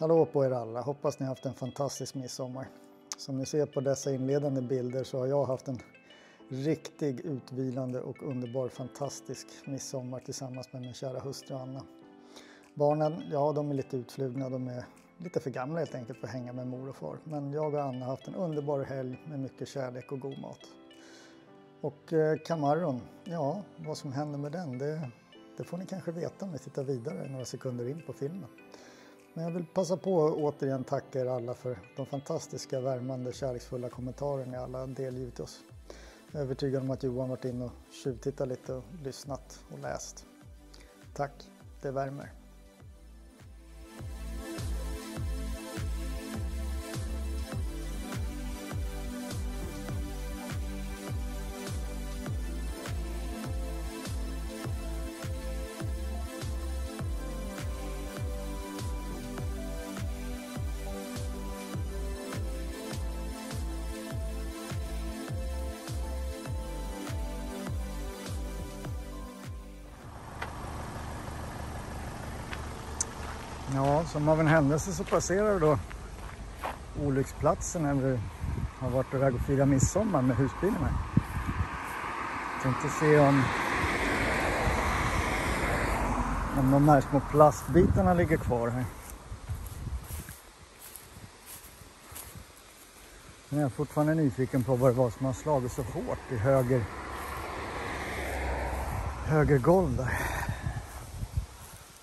Hallå på er alla! Hoppas ni haft en fantastisk midsommar. Som ni ser på dessa inledande bilder så har jag haft en riktig utvilande och underbar fantastisk midsommar tillsammans med min kära hustru Anna. Barnen, ja de är lite utflugna, de är lite för gamla helt enkelt för att hänga med mor och far. Men jag och Anna har haft en underbar helg med mycket kärlek och god mat. Och eh, Camarron, ja vad som händer med den det, det får ni kanske veta om ni tittar vidare några sekunder in på filmen. Men jag vill passa på att återigen tacka er alla för de fantastiska, värmande, kärleksfulla kommentarer ni alla delgivit oss. Jag är övertygad om att Johan varit inne och tjuvtittat lite och lyssnat och läst. Tack, det värmer. Ja, som av en händelse så passerar vi då olycksplatsen när vi har varit iväg och firat midsommar med husbilen här. Tänkte se om, om de här små plastbitarna ligger kvar här. Men jag är fortfarande nyfiken på vad det var som har slagit så hårt i höger, höger golv där.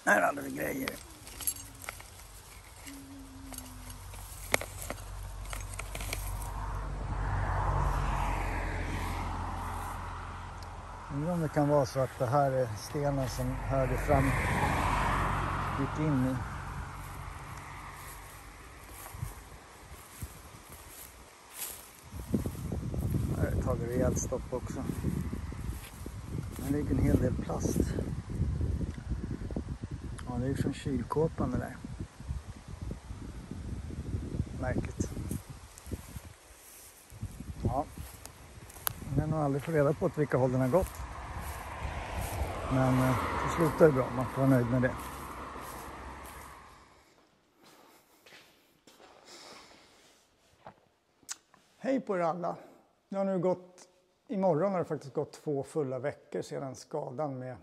Här hade vi grejer. Om det kan vara så att det här är stenen som höger fram gick in i. Här har det tagit rejält stopp också. Här ligger en hel del plast. Ja, det är från kylkåpan det där. Märkligt. Ja, jag har nog aldrig fått reda på åt vilka håll den har gått. Men eh, det slutade bra, man får vara nöjd med det. Hej på er alla! Det har nu gått, imorgon har det faktiskt gått två fulla veckor sedan skadan med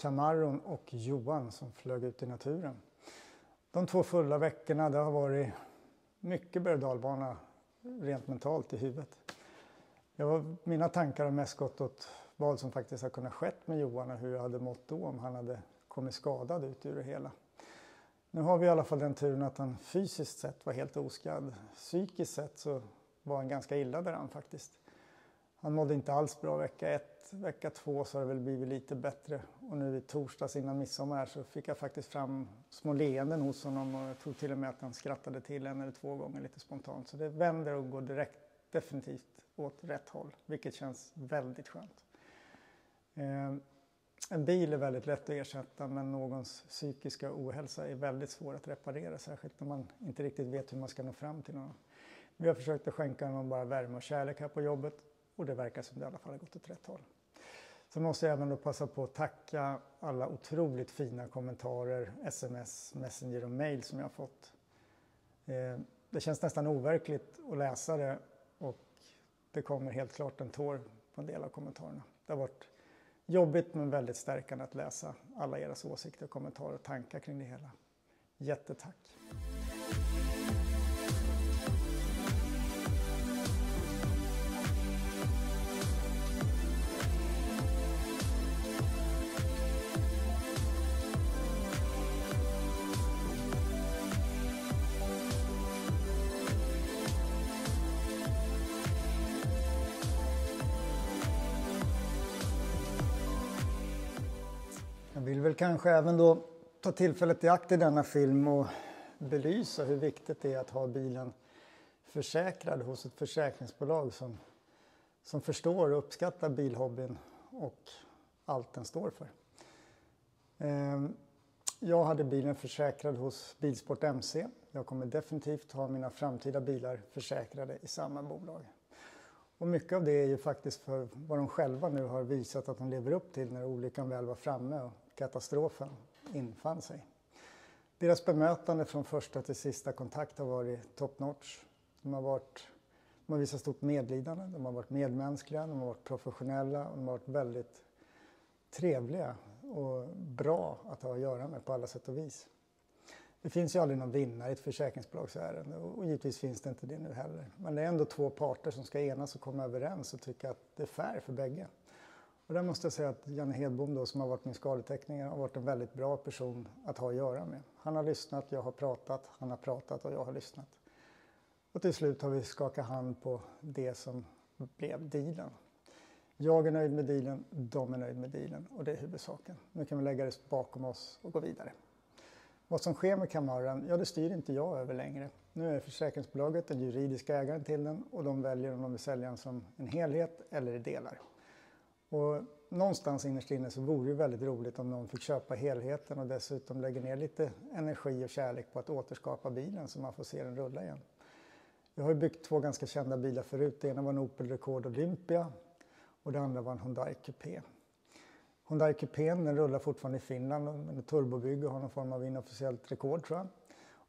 Camarron och Johan som flög ut i naturen. De två fulla veckorna, det har varit mycket berg rent mentalt i huvudet. Jag, mina tankar har mest gått åt vad som faktiskt har kunnat skett med Johan och hur jag hade mått då om han hade kommit skadad ut ur det hela. Nu har vi i alla fall den turen att han fysiskt sett var helt oskadd. Psykiskt sett så var han ganska illa däran faktiskt. Han mådde inte alls bra vecka ett. Vecka två så har det väl blivit lite bättre. Och nu i torsdags innan midsommar så fick jag faktiskt fram små leenden hos honom och jag tror till och med att han skrattade till en eller två gånger lite spontant. Så det vänder och går direkt definitivt åt rätt håll, vilket känns väldigt skönt. Eh, en bil är väldigt lätt att ersätta men någons psykiska ohälsa är väldigt svår att reparera, särskilt när man inte riktigt vet hur man ska nå fram till någon. Vi har försökt att skänka honom bara värme och kärlek här på jobbet och det verkar som det i alla fall har gått åt rätt håll. Sen måste jag även då passa på att tacka alla otroligt fina kommentarer, sms, messenger och mail som jag har fått. Eh, det känns nästan overkligt att läsa det och det kommer helt klart en tår på en del av kommentarerna. Det har varit jobbigt men väldigt stärkande att läsa alla era åsikter, kommentarer och tankar kring det hela. Jättetack! Väl kanske även då ta tillfället i akt i denna film och belysa hur viktigt det är att ha bilen försäkrad hos ett försäkringsbolag som, som förstår och uppskattar bilhobbyn och allt den står för. Ehm, jag hade bilen försäkrad hos Bilsport MC. Jag kommer definitivt ha mina framtida bilar försäkrade i samma bolag. Och mycket av det är ju faktiskt för vad de själva nu har visat att de lever upp till när olyckan väl var framme och katastrofen infann sig. Deras bemötande från första till sista kontakt har varit top notch. De har, varit, de har visat stort medlidande, de har varit medmänskliga, de har varit professionella och de har varit väldigt trevliga och bra att ha att göra med på alla sätt och vis. Det finns ju aldrig någon vinnare i ett försäkringsbolagsärende och givetvis finns det inte det nu heller. Men det är ändå två parter som ska enas och komma överens och tycka att det är fair för bägge. Och där måste jag säga att Janne Hedbom då, som har varit min skadetecknare har varit en väldigt bra person att ha att göra med. Han har lyssnat, jag har pratat, han har pratat och jag har lyssnat. Och till slut har vi skakat hand på det som blev dealen. Jag är nöjd med dealen, de är nöjd med dealen och det är huvudsaken. Nu kan vi lägga det bakom oss och gå vidare. Vad som sker med kammaren, ja det styr inte jag över längre. Nu är försäkringsbolaget den juridiska ägaren till den och de väljer om de vill sälja den som en helhet eller i delar. Och någonstans innerst inne så vore det väldigt roligt om någon fick köpa helheten och dessutom lägger ner lite energi och kärlek på att återskapa bilen så man får se den rulla igen. Jag har byggt två ganska kända bilar förut. Det ena var en Opel Rekord Olympia och det andra var en Hyundai Coupé. Hyundai Coupén den rullar fortfarande i Finland med turbobygg och har någon form av inofficiellt rekord tror jag.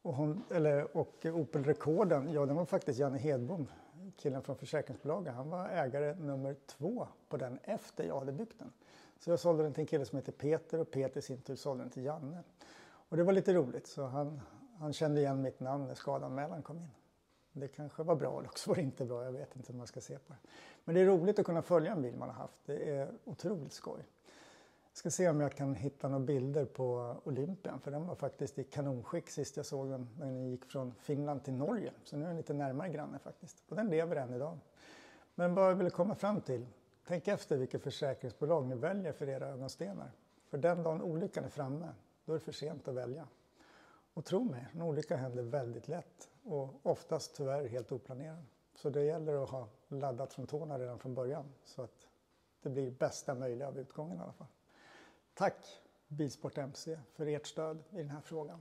Och, hon, eller, och Opel Rekorden, ja den var faktiskt Janne Hedbom, killen från försäkringsbolaget. Han var ägare nummer två på den efter jag hade byggt den. Så jag sålde den till en kille som heter Peter och Peter i sin tur sålde den till Janne. Och det var lite roligt så han, han kände igen mitt namn när skadanmälan kom in. Det kanske var bra eller också var det inte bra, jag vet inte hur man ska se på det. Men det är roligt att kunna följa en bil man har haft, det är otroligt skoj. Jag ska se om jag kan hitta några bilder på Olympian för den var faktiskt i kanonskick sist jag såg den när den gick från Finland till Norge. Så nu är den lite närmare granne faktiskt. Och den lever än idag. Men vad jag ville komma fram till, tänk efter vilket försäkringsbolag ni väljer för era ögonstenar. För den dagen olyckan är framme, då är det för sent att välja. Och tro mig, en olycka händer väldigt lätt och oftast tyvärr helt oplanerad. Så det gäller att ha laddat från tårna redan från början så att det blir bästa möjliga av utgången i alla fall. Tack Bilsport MC för ert stöd i den här frågan.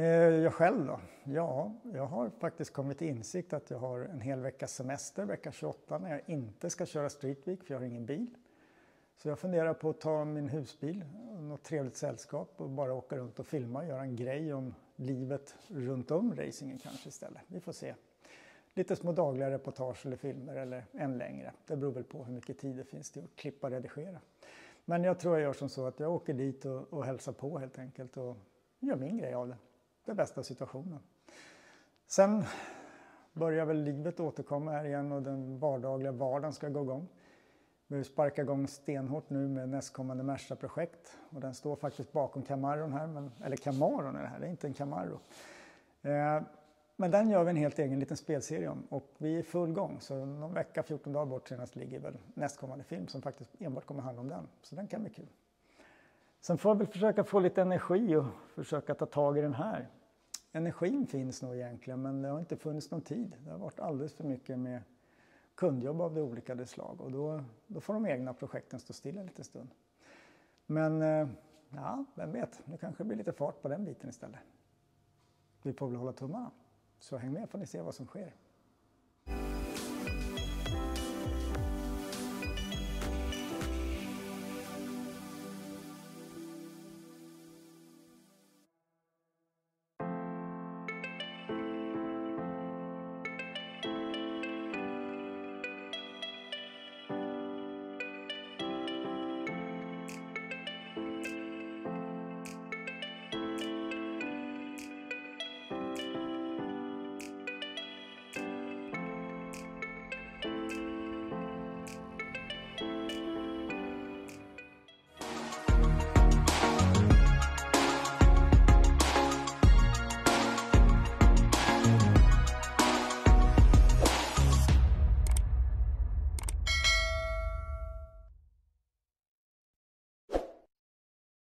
Eh, jag själv då? Ja, jag har faktiskt kommit till insikt att jag har en hel veckas semester, vecka 28, när jag inte ska köra Street Week för jag har ingen bil. Så jag funderar på att ta min husbil, något trevligt sällskap och bara åka runt och filma och göra en grej om livet runt om racingen kanske istället. Vi får se. Lite små dagliga reportage eller filmer eller än längre. Det beror väl på hur mycket tid det finns till att klippa och redigera. Men jag tror jag gör som så att jag åker dit och, och hälsar på helt enkelt och gör min grej av det den bästa situationen. Sen börjar väl livet återkomma här igen och den vardagliga vardagen ska gå igång. Vi sparkar igång stenhårt nu med nästkommande Merca-projekt och den står faktiskt bakom Camaron här, men, eller Camaron är det här, det är inte en Camaro. Eh, men den gör vi en helt egen liten spelserie om och vi är i full gång så någon vecka, 14 dagar bort senast ligger väl nästkommande film som faktiskt enbart kommer handla om den. Så den kan bli kul. Sen får jag väl försöka få lite energi och försöka ta tag i den här. Energin finns nog egentligen men det har inte funnits någon tid. Det har varit alldeles för mycket med kundjobb av det olika slag och då, då får de egna projekten stå stilla lite stund. Men eh, ja, vem vet, nu kanske det blir lite fart på den biten istället. Vi får väl hålla tummarna. Så häng med får ni se vad som sker.